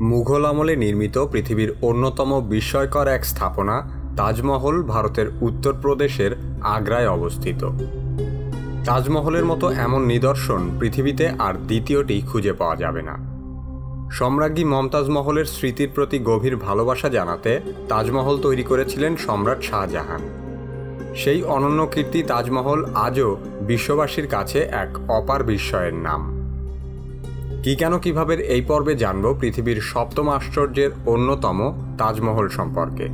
মুঘল আমলে নির্মিত পৃথিবীর অন্যতম বিস্ময়কর এক স্থাপনা, তাজমহল ভারতের উত্তরপ্রদেশের আগ্রায় অবস্থিত। তাজমহলের মতো এমন নিদর্শন পৃথিবীতে আর দ্বিতীয়টি খুঁজে পাওয়া যাবে না। সম্রাজ্ঞী মমতাজ মহলের স্মৃতির প্রতি গভীর ভালোবাসা জানাতে তাজমহল তৈরি করেছিলেন সম্রাট শাহজাহান। সেই অনন্য কীর্তি তাজমহল আজও বিশ্ববাসীর কাছে এক অপার বিস্ময়ের নাম। কি কেন কীভাবে এই পর্বে জানব পৃথিবীর সপ্তম আশ্চর্যের অন্যতম তাজমহল সম্পর্কে।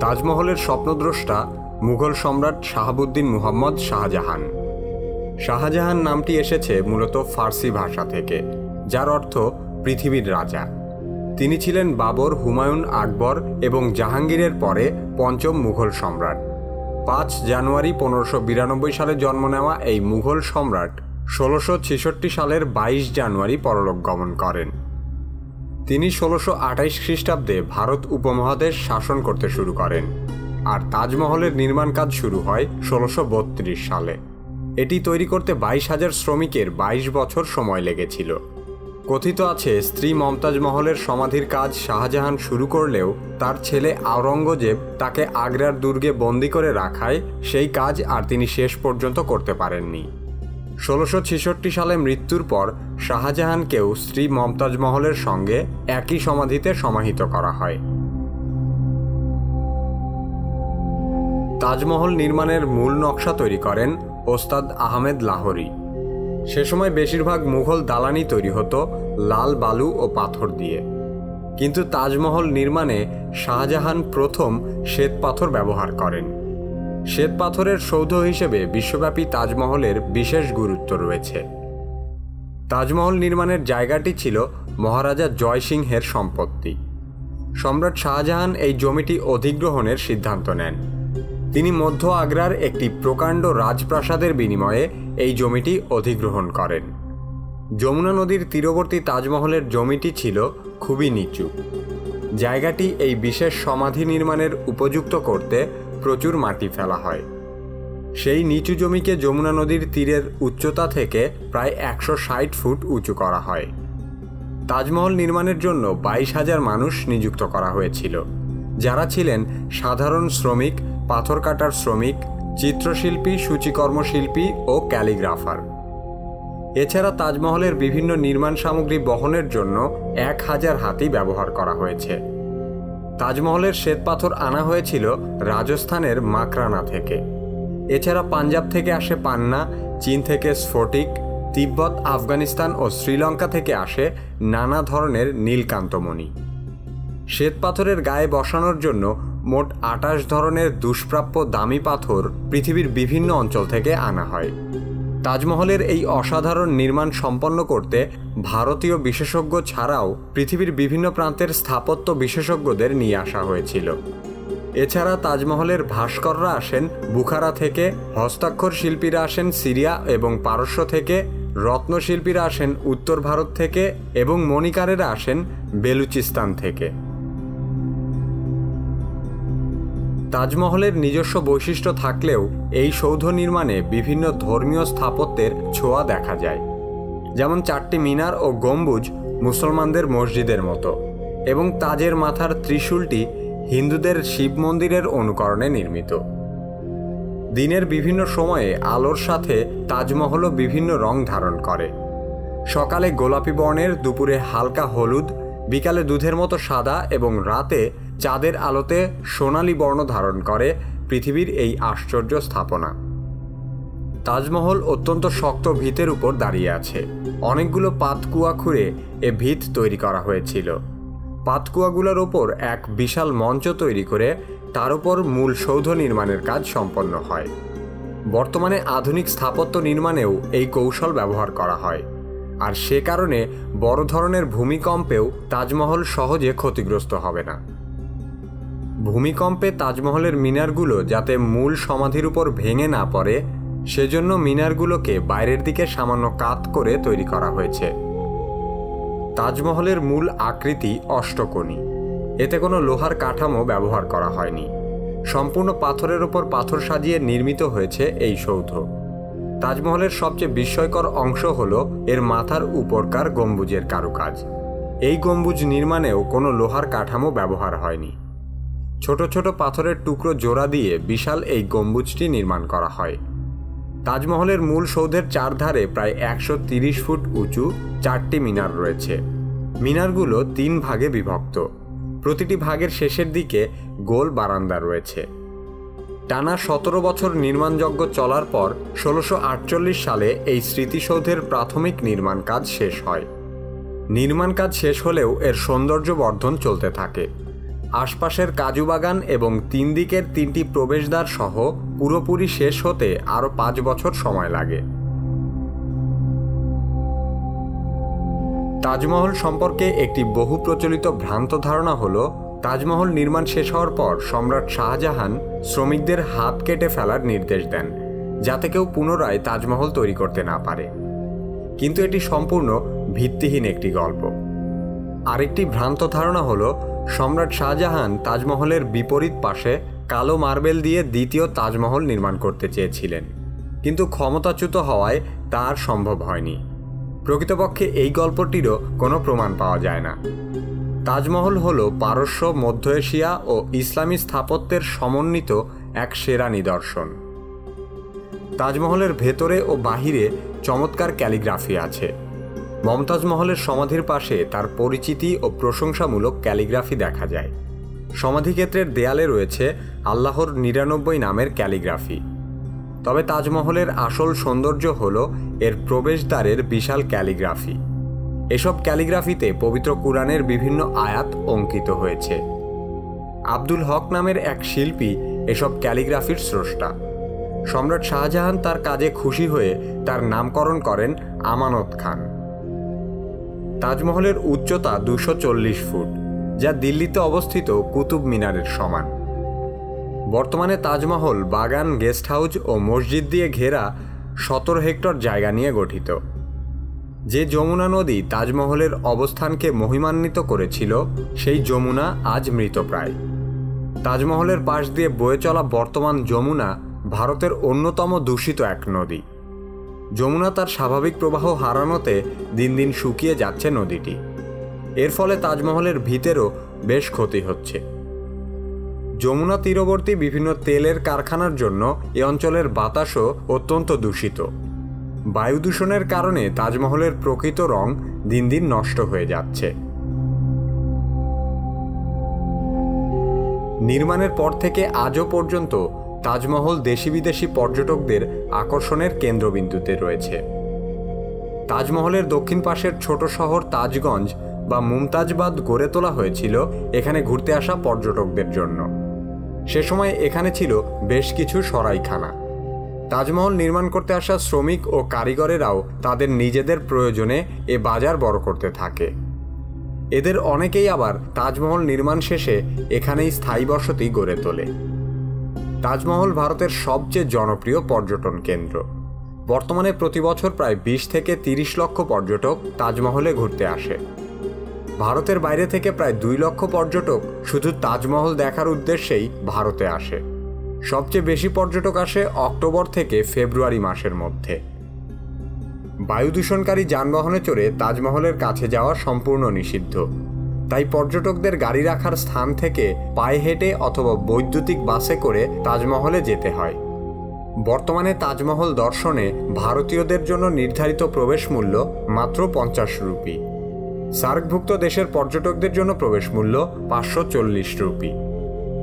তাজমহলের স্বপ্নদ্রষ্টা মুঘল সম্রাট শাহাবুদ্দিন মুহাম্মদ শাহজাহান। শাহজাহান নামটি এসেছে মূলত ফার্সি ভাষা থেকে, যার অর্থ পৃথিবীর রাজা। তিনি ছিলেন বাবর, হুমায়ুন, আকবর এবং জাহাঙ্গীরের পরে পঞ্চম মুঘল সম্রাট। পাঁচ জানুয়ারি পনেরোশো বিরানব্বই সালে জন্ম নেওয়া এই মুঘল সম্রাট ষোলোশো ছেষট্টি সালের বাইশ জানুয়ারি পরলোক গমন করেন। তিনি ষোলোশো আঠাইশ খ্রিস্টাব্দে ভারত উপমহাদেশ শাসন করতে শুরু করেন আর তাজমহলের নির্মাণ কাজ শুরু হয় ষোলোশো সালে। এটি তৈরি করতে বাইশ হাজার শ্রমিকের বাইশ বছর সময় লেগেছিল। কথিত আছে, স্ত্রী মমতাজ মহলের সমাধির কাজ শাহজাহান শুরু করলেও তার ছেলে আওরঙ্গজেব তাকে আগ্রার দুর্গে বন্দি করে রাখায় সেই কাজ আর তিনি শেষ পর্যন্ত করতে পারেননি। ষোলোশো ছেষট্টি সালে মৃত্যুর পর শাহজাহানকেও স্ত্রী মমতাজ মহলের সঙ্গে একই সমাধিতে সমাহিত করা হয়। তাজমহল নির্মাণের মূল নকশা তৈরি করেন ওস্তাদ আহমেদ লাহোরি। সে সময় বেশিরভাগ মুঘল দালানি তৈরি হতো লাল বালু ও পাথর দিয়ে। কিন্তু তাজমহল নির্মাণে শাহজাহান প্রথম শ্বেত পাথর ব্যবহার করেন। শ্বেত পাথরের সৌধ হিসেবে বিশ্বব্যাপী তাজমহলের বিশেষ গুরুত্ব রয়েছে। তাজমহল নির্মাণের জায়গাটি ছিল মহারাজা জয়সিংহের সম্পত্তি। সম্রাট শাহজাহান এই জমিটি অধিগ্রহণের সিদ্ধান্ত নেন। তিনি মধ্য আগ্রার একটি প্রকাণ্ড রাজপ্রাসাদের বিনিময়ে এই জমিটি অধিগ্রহণ করেন। যমুনা নদীর তীরবর্তী তাজমহলের জমিটি ছিল খুবই নিচু। জায়গাটি এই বিশেষ সমাধি নির্মাণের উপযুক্ত করতে প্রচুর মাটি ফেলা হয়। সেই নিচু জমিকে যমুনা নদীর তীরের উচ্চতা থেকে প্রায় একশো ষাট ফুট উঁচু করা হয়। তাজমহল নির্মাণের জন্য বাইশ হাজার মানুষ নিযুক্ত করা হয়েছিল, যারা ছিলেন সাধারণ শ্রমিক পাথর কাটার শ্রমিক, চিত্রশিল্পী, সূচিকর্মশিল্পী ও ক্যালিগ্রাফার। এছাড়া তাজমহলের বিভিন্ন নির্মাণ সামগ্রী বহনের জন্য এক হাজার হাতি ব্যবহার করা হয়েছে। তাজমহলের শ্বেতপাথর আনা হয়েছিল রাজস্থানের মাকরানা থেকে। এছাড়া পাঞ্জাব থেকে আসে পান্না, চীন থেকে স্ফটিক, তিব্বত, আফগানিস্তান ও শ্রীলঙ্কা থেকে আসে নানা ধরনের নীলকান্তমণি। শ্বেতপাথরের গায়ে বসানোর জন্য মোট আটাশ ধরনের দুষ্প্রাপ্য দামি পাথর পৃথিবীর বিভিন্ন অঞ্চল থেকে আনা হয়। তাজমহলের এই অসাধারণ নির্মাণ সম্পন্ন করতে ভারতীয় বিশেষজ্ঞ ছাড়াও পৃথিবীর বিভিন্ন প্রান্তের স্থাপত্য বিশেষজ্ঞদের নিয়ে আসা হয়েছিল। এছাড়া তাজমহলের ভাস্কররা আসেন বুখারা থেকে, হস্তাক্ষর শিল্পীরা আসেন সিরিয়া এবং পারস্য থেকে রত্নশিল্পীরা আসেন উত্তর ভারত থেকে এবং মণিকারেরা আসেন বেলুচিস্তান থেকে। তাজমহলের নিজস্ব বৈশিষ্ট্য থাকলেও এই সৌধ নির্মাণে বিভিন্ন ধর্মীয় স্থাপত্যের ছোঁয়া দেখা যায়। যেমন চারটি মিনার ও গম্বুজ মুসলমানদের মসজিদের মতো এবং তাজের মাথার ত্রিশূলটি হিন্দুদের শিব মন্দিরের অনুকরণে নির্মিত। দিনের বিভিন্ন সময়ে আলোর সাথে তাজমহলও বিভিন্ন রং ধারণ করে। সকালে গোলাপি বর্ণের, দুপুরে হালকা হলুদ, বিকালে দুধের মতো সাদা এবং রাতে চাঁদের আলোতে সোনালি বর্ণ ধারণ করে পৃথিবীর এই আশ্চর্য স্থাপনা। তাজমহল অত্যন্ত শক্ত ভিতের উপর দাঁড়িয়ে আছে। অনেকগুলো পাতকুয়া খুঁড়ে এ ভিত তৈরি করা হয়েছিল। পাতকুয়াগুলোর ওপর এক বিশাল মঞ্চ তৈরি করে তার উপর মূল সৌধ নির্মাণের কাজ সম্পন্ন হয়। বর্তমানে আধুনিক স্থাপত্য নির্মাণেও এই কৌশল ব্যবহার করা হয়। আর সে কারণে বড় ধরনের ভূমিকম্পেও তাজমহল সহজে ক্ষতিগ্রস্ত হবে না। ভূমিকম্পে তাজমহলের মিনারগুলো যাতে মূল সমাধির উপর ভেঙে না পড়ে, সেজন্য মিনারগুলোকে বাইরের দিকে সামান্য কাত করে তৈরি করা হয়েছে। তাজমহলের মূল আকৃতি অষ্টকোণী। এতে কোনো লোহার কাঠামো ব্যবহার করা হয়নি। সম্পূর্ণ পাথরের ওপর পাথর সাজিয়ে নির্মিত হয়েছে এই সৌধ। তাজমহলের সবচেয়ে বিস্ময়কর অংশ হল এর মাথার উপরকার গম্বুজের কারুকাজ। এই গম্বুজ নির্মাণেও কোনো লোহার কাঠামো ব্যবহার হয়নি। ছোট ছোট পাথরের টুকরো জোড়া দিয়ে বিশাল এই গম্বুজটি নির্মাণ করা হয়। তাজমহলের মূল সৌধের চারধারে প্রায় একশো ফুট উঁচু চারটি মিনার রয়েছে। মিনারগুলো তিন ভাগে বিভক্ত। প্রতিটি ভাগের শেষের দিকে গোল বারান্দা রয়েছে। টানা সতেরো বছর নির্মাণযজ্ঞ চলার পর ষোলোশো সালে এই স্মৃতিসৌধের প্রাথমিক নির্মাণ কাজ শেষ হয়। নির্মাণ কাজ শেষ হলেও এর সৌন্দর্য বর্ধন চলতে থাকে। আশপাশের কাজু বাগান এবং তিন দিকের তিনটি প্রবেশদ্বার সহ পুরোপুরি শেষ হতে আরও পাঁচ বছর সময় লাগে। তাজমহল সম্পর্কে একটি বহু প্রচলিত ভ্রান্ত ধারণা হল, তাজমহল নির্মাণ শেষ হওয়ার পর সম্রাট শাহজাহান শ্রমিকদের হাত কেটে ফেলার নির্দেশ দেন, যাতে কেউ পুনরায় তাজমহল তৈরি করতে না পারে। কিন্তু এটি সম্পূর্ণ ভিত্তিহীন একটি গল্প। আরেকটি ভ্রান্ত ধারণা হল সম্রাট শাহজাহান তাজমহলের বিপরীত পাশে কালো মার্বেল দিয়ে দ্বিতীয় তাজমহল নির্মাণ করতে চেয়েছিলেন। কিন্তু ক্ষমতাচ্যুত হওয়ায় তার সম্ভব হয়নি। প্রকৃতপক্ষে এই গল্পটিরও কোনো প্রমাণ পাওয়া যায় না। তাজমহল হল পারস্য, মধ্য এশিয়া ও ইসলামী স্থাপত্যের সমন্বিত এক সেরা নিদর্শন। তাজমহলের ভেতরে ও বাহিরে চমৎকার ক্যালিগ্রাফি আছে। মমতাজ মহলের সমাধির পাশে তার পরিচিতি ও প্রশংসামূলক ক্যালিগ্রাফি দেখা যায়। সমাধিক্ষেত্রের দেয়ালে রয়েছে আল্লাহর নিরানব্বই নামের ক্যালিগ্রাফি। তবে তাজমহলের আসল সৌন্দর্য হল এর প্রবেশদ্বারের বিশাল ক্যালিগ্রাফি। এসব ক্যালিগ্রাফিতে পবিত্র কুরআনের বিভিন্ন আয়াত অঙ্কিত হয়েছে। আব্দুল হক নামের এক শিল্পী এসব ক্যালিগ্রাফির স্রষ্টা। সম্রাট শাহজাহান তার কাজে খুশি হয়ে তার নামকরণ করেন আমানত খান। তাজমহলের উচ্চতা দুশো ফুট, যা দিল্লিতে অবস্থিত কুতুব মিনারের সমান। বর্তমানে তাজমহল বাগান, গেস্ট হাউস ও মসজিদ দিয়ে ঘেরা সতেরো হেক্টর জায়গা নিয়ে গঠিত। যে যমুনা নদী তাজমহলের অবস্থানকে মহিমান্বিত করেছিল, সেই যমুনা আজ মৃতপ্রায় তাজমহলের পাশ দিয়ে বয়ে চলা বর্তমান যমুনা ভারতের অন্যতম দূষিত এক নদী। যমুনা তার স্বাভাবিক প্রবাহ হারানোতে দিন দিন শুকিয়ে যাচ্ছে নদীটি। এর ফলে তাজমহলের ভিতেরও বেশ ক্ষতি হচ্ছে। যমুনা তীরবর্তী বিভিন্ন তেলের কারখানার জন্য এ অঞ্চলের বাতাসও অত্যন্ত দূষিত। বায়ু দূষণের কারণে তাজমহলের প্রকৃত রং দিন দিন নষ্ট হয়ে যাচ্ছে। নির্মাণের পর থেকে আজও পর্যন্ত তাজমহল দেশি বিদেশি পর্যটকদের আকর্ষণের কেন্দ্রবিন্দুতে রয়েছে। তাজমহলের দক্ষিণ পাশের ছোট শহর তাজগঞ্জ বা মুমতাজবাদ গড়ে তোলা হয়েছিল এখানে ঘুরতে আসা পর্যটকদের জন্য। সে সময় এখানে ছিল বেশ কিছু সরাইখানা। তাজমহল নির্মাণ করতে আসা শ্রমিক ও কারিগরেরাও তাদের নিজেদের প্রয়োজনে এ বাজার বড় করতে থাকে। এদের অনেকেই আবার তাজমহল নির্মাণ শেষে এখানেই স্থায়ী বসতি গড়ে তোলে। তাজমহল ভারতের সবচেয়ে জনপ্রিয় পর্যটন কেন্দ্র। বর্তমানে প্রতি বছর প্রায় বিশ থেকে তিরিশ লক্ষ পর্যটক তাজমহলে ঘুরতে আসে। ভারতের বাইরে থেকে প্রায় দুই লক্ষ পর্যটক শুধু তাজমহল দেখার উদ্দেশ্যেই ভারতে আসে। সবচেয়ে বেশি পর্যটক আসে অক্টোবর থেকে ফেব্রুয়ারি মাসের মধ্যে। বায়ু দূষণকারী যানবাহনে চড়ে তাজমহলের কাছে যাওয়া সম্পূর্ণ নিষিদ্ধ। তাই পর্যটকদের গাড়ি রাখার স্থান থেকে পায়ে হেঁটে অথবা বৈদ্যুতিক বাসে করে তাজমহলে যেতে হয়। বর্তমানে তাজমহল দর্শনে ভারতীয়দের জন্য নির্ধারিত প্রবেশ মূল্য মাত্র পঞ্চাশ রুপি। সার্কভুক্ত দেশের পর্যটকদের জন্য প্রবেশ মূল্য পাঁচশো চল্লিশ রুপি।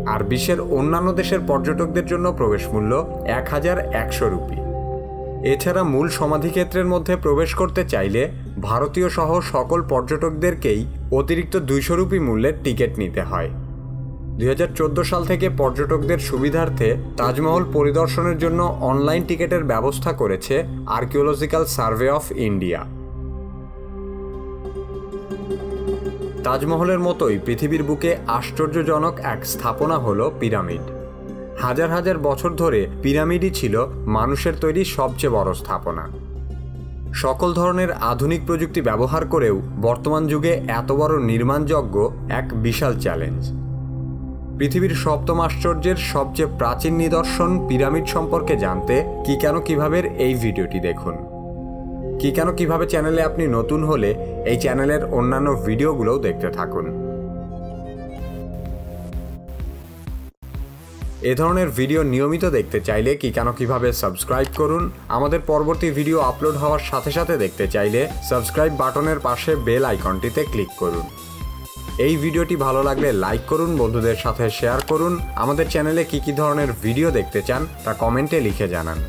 আর বিশ্বের অন্যান্য দেশের পর্যটকদের জন্য প্রবেশ মূল্য এক হাজার একশো রুপি। এছাড়া মূল সমাধিক্ষেত্রের মধ্যে প্রবেশ করতে চাইলে ভারতীয় সহ সকল পর্যটকদেরকেই অতিরিক্ত দুইশো রুপি মূল্যের টিকিট নিতে হয়। দু হাজার চোদ্দ সাল থেকে পর্যটকদের সুবিধার্থে তাজমহল পরিদর্শনের জন্য অনলাইন টিকিটের ব্যবস্থা করেছে আর্কিওলজিক্যাল সার্ভে অফ ইন্ডিয়া। তাজমহলের মতোই পৃথিবীর বুকে আশ্চর্যজনক এক স্থাপনা হল পিরামিড। হাজার হাজার বছর ধরে পিরামিডই ছিল মানুষের তৈরি সবচেয়ে বড় স্থাপনা। সকল ধরনের আধুনিক প্রযুক্তি ব্যবহার করেও বর্তমান যুগে এত বড় নির্মাণযজ্ঞ এক বিশাল চ্যালেঞ্জ। পৃথিবীর সপ্তম আশ্চর্যের সবচেয়ে প্রাচীন নিদর্শন পিরামিড সম্পর্কে জানতে কি কেন কীভাবে এই ভিডিওটি দেখুন। কি কেন কীভাবে চ্যানেলে আপনি নতুন হলে এই চ্যানেলের অন্যান্য ভিডিওগুলোও দেখতে থাকুন। এ ধরনের ভিডিও নিয়মিত দেখতে চাইলে কি কেন কীভাবে সাবস্ক্রাইব করুন? আমাদের পরবর্তী ভিডিও আপলোড হওয়ার সাথে সাথে দেখতে চাইলে সাবস্ক্রাইব বাটনের পাশে বেল আইকনটিতে ক্লিক করুন। এই ভিডিওটি ভালো লাগলে লাইক করুন, বন্ধুদের সাথে শেয়ার করুন। আমাদের চ্যানেলে কি কি ধরনের ভিডিও দেখতে চান তা কমেন্টে লিখে জানান।